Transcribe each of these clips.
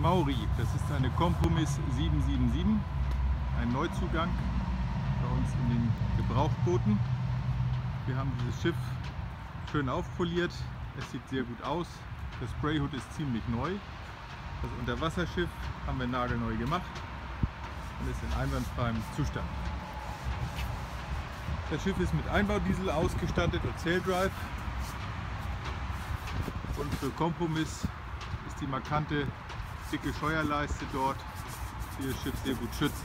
Mauri, das ist eine Kompromiss 777, ein Neuzugang bei uns in den Gebrauchtbooten. Wir haben dieses Schiff schön aufpoliert, es sieht sehr gut aus. Der Sprayhood ist ziemlich neu. Das Unterwasserschiff haben wir nagelneu gemacht und ist in einwandfreiem Zustand. Das Schiff ist mit Einbaudiesel ausgestattet und Saildrive. Und für Kompromiss ist die markante dicke Scheuerleiste dort, die das Schiff sehr gut schützt.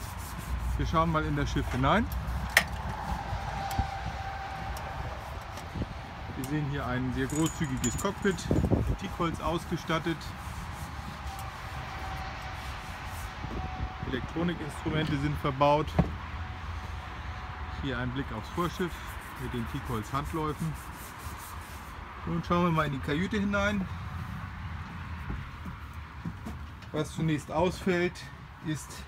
Wir schauen mal in das Schiff hinein. Wir sehen hier ein sehr großzügiges Cockpit, mit Teakholz ausgestattet. Elektronikinstrumente sind verbaut. Hier ein Blick aufs Vorschiff mit den Teakholz Handläufen. Nun schauen wir mal in die Kajüte hinein. Was zunächst ausfällt, ist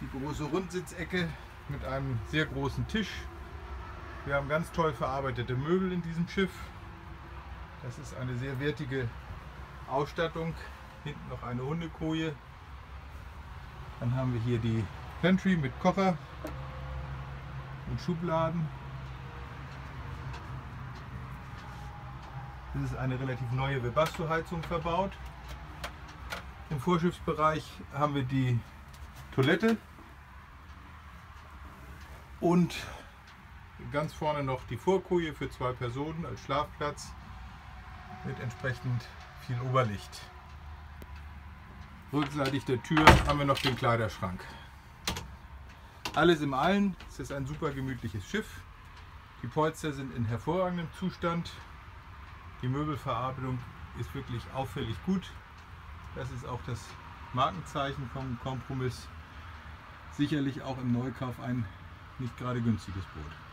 die große Rundsitzecke mit einem sehr großen Tisch. Wir haben ganz toll verarbeitete Möbel in diesem Schiff. Das ist eine sehr wertige Ausstattung. Hinten noch eine Hundekoje. Dann haben wir hier die Pantry mit Kocher und Schubladen. Das ist eine relativ neue Webasto-Heizung verbaut. Im Vorschiffsbereich haben wir die Toilette und ganz vorne noch die Vorkoje für zwei Personen als Schlafplatz mit entsprechend viel Oberlicht. Rückseitig der Tür haben wir noch den Kleiderschrank. Alles im Allen, es ist ein super gemütliches Schiff. Die Polster sind in hervorragendem Zustand. Die Möbelverarbeitung ist wirklich auffällig gut. Das ist auch das Markenzeichen vom Kompromiss. Sicherlich auch im Neukauf ein nicht gerade günstiges Boot.